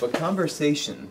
But conversation